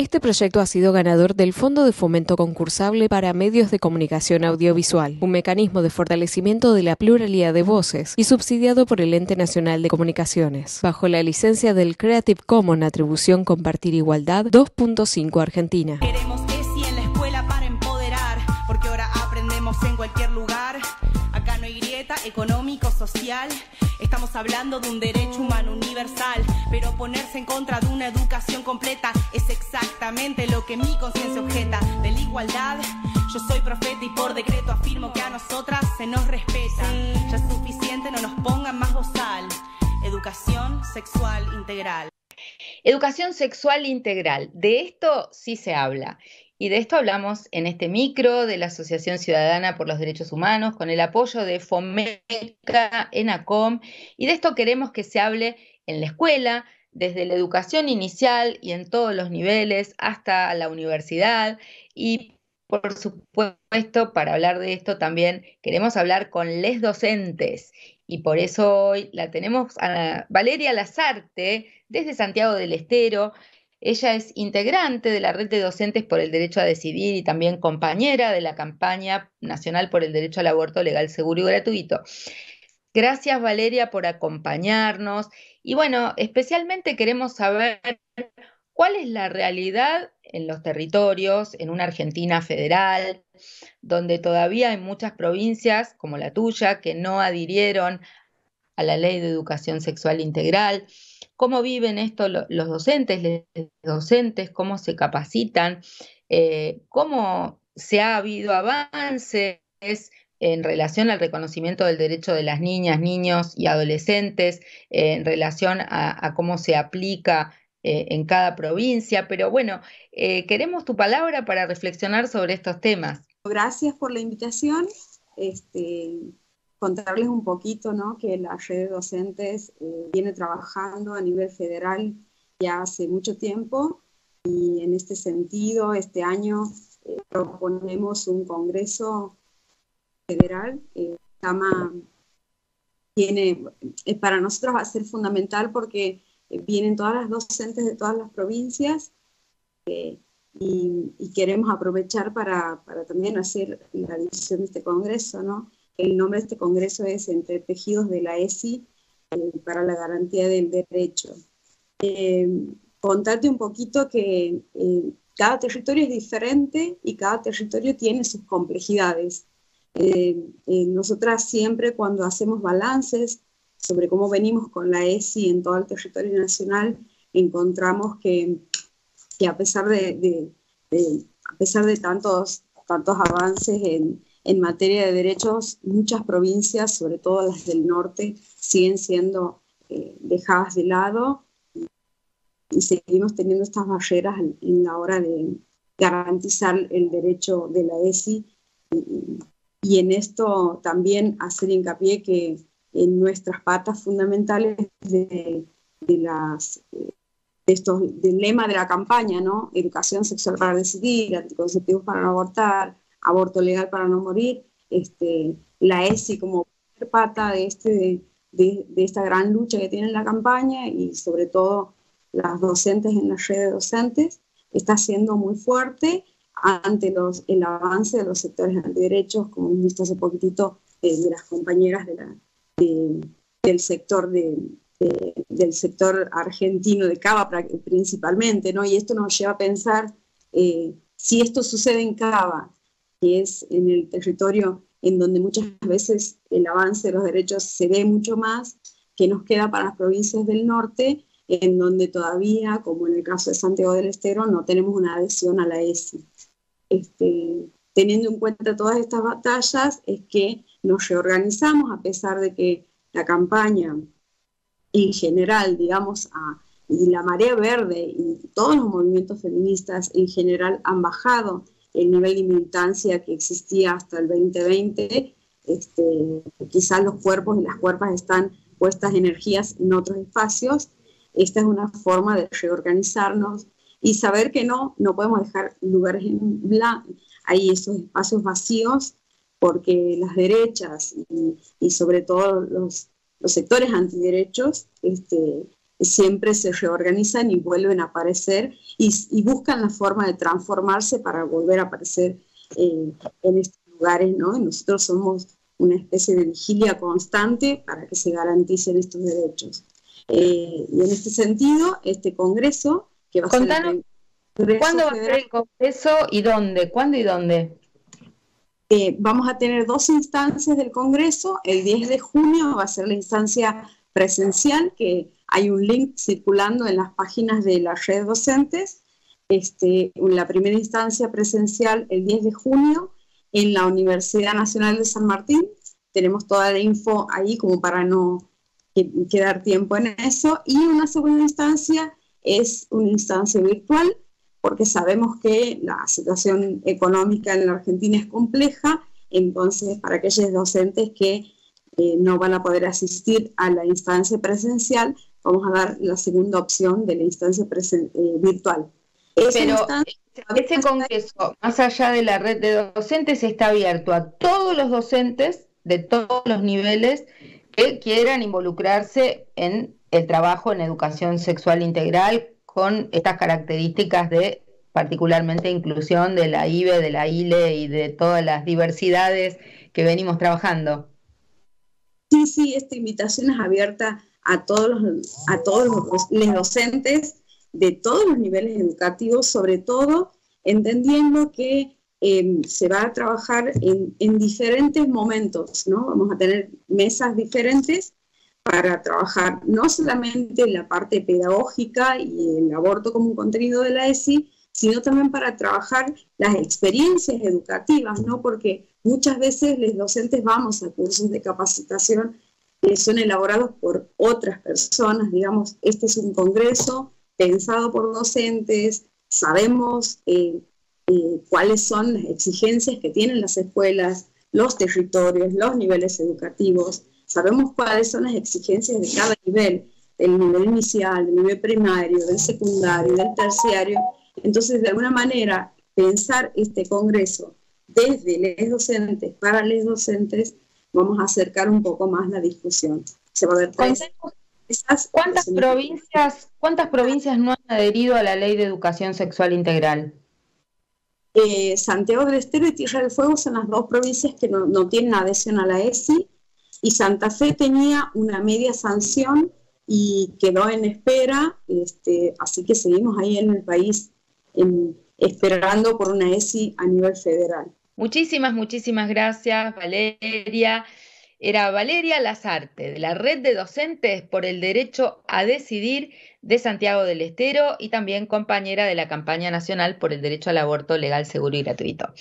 Este proyecto ha sido ganador del Fondo de Fomento Concursable para Medios de Comunicación Audiovisual, un mecanismo de fortalecimiento de la pluralidad de voces y subsidiado por el Ente Nacional de Comunicaciones, bajo la licencia del Creative Commons Atribución Compartir Igualdad 2.5 Argentina. Queremos ESI en la escuela para empoderar, porque ahora aprendemos en cualquier lugar. Acá no hay grieta económico, social. Estamos hablando de un derecho humano universal, pero ponerse en contra de una educación completa es exactamente lo que mi conciencia objeta. De la igualdad, yo soy profeta y por decreto afirmo que a nosotras se nos respeta. Ya es suficiente, no nos pongan más bozal. Educación sexual integral. Educación sexual integral. De esto sí se habla. Y de esto hablamos en este micro de la Asociación Ciudadana por los Derechos Humanos, con el apoyo de FOMECA, ENACOM, y de esto queremos que se hable en la escuela, desde la educación inicial y en todos los niveles hasta la universidad. Y por supuesto, para hablar de esto también queremos hablar con les docentes. Y por eso hoy la tenemos a Valeria Lazarte desde Santiago del Estero. Ella es integrante de la Red de Docentes por el Derecho a Decidir y también compañera de la campaña nacional por el derecho al aborto legal, seguro y gratuito. Gracias Valeria por acompañarnos. Y bueno, especialmente queremos saber cuál es la realidad en los territorios, en una Argentina federal, donde todavía hay muchas provincias como la tuya que no adhirieron a la ley de educación sexual integral cómo viven esto los docentes, los docentes, cómo se capacitan, eh, cómo se ha habido avances en relación al reconocimiento del derecho de las niñas, niños y adolescentes, eh, en relación a, cómo se aplica eh, en cada provincia. Pero bueno, queremos tu palabra para reflexionar sobre estos temas. Gracias por la invitación. Este, contarles un poquito ¿no? que la red de docentes eh, viene trabajando a nivel federal ya hace mucho tiempo y en este sentido este año eh, proponemos un congreso federal eh, tiene para nosotros va a ser fundamental porque vienen todas las docentes de todas las provincias y, y, queremos aprovechar para, para también hacer la división de este congreso, ¿no? El nombre de este congreso es Entre Tejidos de la ESI eh, para la Garantía del Derecho. Eh, contarte un poquito que eh, cada territorio es diferente y cada territorio tiene sus complejidades. nosotras siempre cuando hacemos balances sobre cómo venimos con la ESI en todo el territorio nacional, encontramos que, que a pesar de, a pesar de tantos, tantos avances en, en materia de derechos, muchas provincias, sobre todo las del norte, siguen siendo eh, dejadas de lado y seguimos teniendo estas barreras en, la hora de garantizar el derecho de la ESI. Y, en esto también hacer hincapié que en nuestras patas fundamentales de, las eh, del lema de la campaña, ¿no? Educación sexual para decidir, anticonceptivos para no abortar, aborto legal para no morir, este, la ESI como pata de, este, de, esta gran lucha que tiene la campaña y sobre todo las docentes en la red de docentes, está siendo muy fuerte ante los, el avance de los sectores antiderechos, como hemos visto hace poquitito eh, de las compañeras de la, del sector de, del sector argentino de Cava principalmente, ¿no? Y esto nos lleva a pensar eh, si esto sucede en Cava que es en el territorio en donde muchas veces el avance de los derechos se ve mucho más, que nos queda para las provincias del norte, en donde todavía, como en el caso de Santiago del Estero, no tenemos una adhesión a la ESI. Este, teniendo en cuenta todas estas batallas, es que nos reorganizamos, a pesar de que la campaña en general, digamos, y la marea verde y todos los movimientos feministas en general han bajado el nivel de militancia que existía hasta el 2020. Este, quizás los cuerpos y las cuerpas están puestas energías en otros espacios. Esta es una forma de reorganizarnos y saber que no, no podemos dejar lugares en blanco, hay esos espacios vacíos, porque las derechas y, sobre todo los, los sectores antiderechos este, siempre se reorganizan y vuelven a aparecer y, buscan la forma de transformarse para volver a aparecer eh, en estos lugares, ¿no? nosotros somos una especie de vigilia constante para que se garanticen estos derechos. Eh, y en este sentido, este Congreso, que va a ser... ¿Cuándo va a ser el Congreso y dónde? ¿Cuándo y dónde? Eh, vamos a tener dos instancias del Congreso. El 10 de junio va a ser la instancia presencial, que hay un link circulando en las páginas de las redes docentes. Este, la primera instancia presencial el 10 de junio en la Universidad Nacional de San Martín. Tenemos toda la info ahí como para no quedar tiempo en eso. Y una segunda instancia es una instancia virtual porque sabemos que la situación económica en la Argentina es compleja, entonces para aquellos docentes que eh, no van a poder asistir a la instancia presencial, vamos a dar la segunda opción de la instancia eh, virtual. Pero este congreso, más allá de la red de docentes, está abierto a todos los docentes de todos los niveles que quieran involucrarse en el trabajo en educación sexual integral con estas características de particularmente inclusión de la IBE, de la ILE y de todas las diversidades que venimos trabajando. Sí, sí, esta invitación es abierta a todos los, a todos los, docentes de todos los niveles educativos, sobre todo entendiendo que em, se va a trabajar en, en, diferentes momentos, ¿no? Vamos a tener mesas diferentes para trabajar no solamente la parte pedagógica y el aborto como un contenido de la ESI, sino también para trabajar las experiencias educativas, ¿no? Porque muchas veces los docentes vamos a cursos de capacitación que son elaborados por otras personas, digamos, este es un congreso pensado por docentes, sabemos eh, eh, cuáles son las exigencias que tienen las escuelas, los territorios, los niveles educativos, sabemos cuáles son las exigencias de cada nivel, del nivel inicial, del nivel primario, del secundario, del terciario. Entonces, de alguna manera, pensar este Congreso desde los docentes para los docentes, vamos a acercar un poco más la discusión. Se va a ver ¿Cuántas provincias, ¿Cuántas provincias no han adherido a la ley de educación sexual integral? Eh, Santiago del Estero y Tierra del Fuego son las dos provincias que no, no tienen adhesión a la ESI y Santa Fe tenía una media sanción y quedó en espera, este, así que seguimos ahí en el país esperando por una ESI a nivel federal. Muchísimas, muchísimas gracias, Valeria. Era Valeria Lazarte, de la Red de Docentes por el Derecho a Decidir de Santiago del Estero y también compañera de la campaña nacional por el derecho al aborto legal, seguro y gratuito.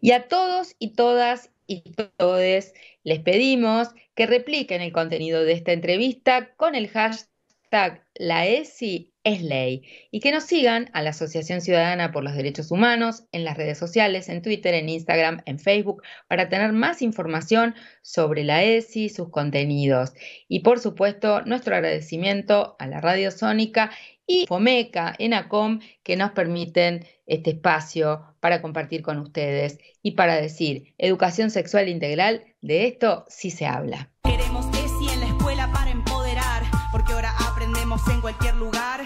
Y a todos y todas y todes les pedimos que repliquen el contenido de esta entrevista con el hashtag la ESI es ley y que nos sigan a la Asociación Ciudadana por los Derechos Humanos en las redes sociales, en Twitter, en Instagram, en Facebook, para tener más información sobre la ESI, sus contenidos. Y por supuesto, nuestro agradecimiento a la Radio Sónica y FOMECA, ENACOM, que nos permiten este espacio para compartir con ustedes y para decir educación sexual integral, de esto sí se habla. En cualquier lugar.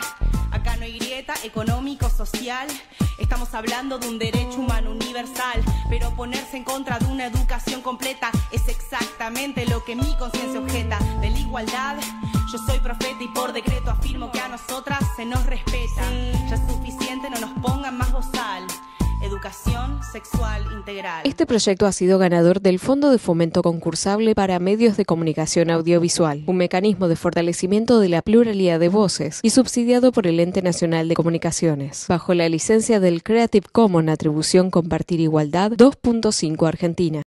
Acá no hay grieta económico-social. Estamos hablando de un derecho humano universal, pero ponerse en contra de una educación completa es exactamente lo que mi conciencia objeta. De la igualdad, yo soy profeta y por decreto afirmo que a nosotras se nos respeta. Ya es suficiente, no nos pongan más bozal. Educación Sexual Integral. Este proyecto ha sido ganador del Fondo de Fomento Concursable para Medios de Comunicación Audiovisual, un mecanismo de fortalecimiento de la pluralidad de voces y subsidiado por el Ente Nacional de Comunicaciones, bajo la licencia del Creative Commons Atribución Compartir Igualdad 2.5 Argentina.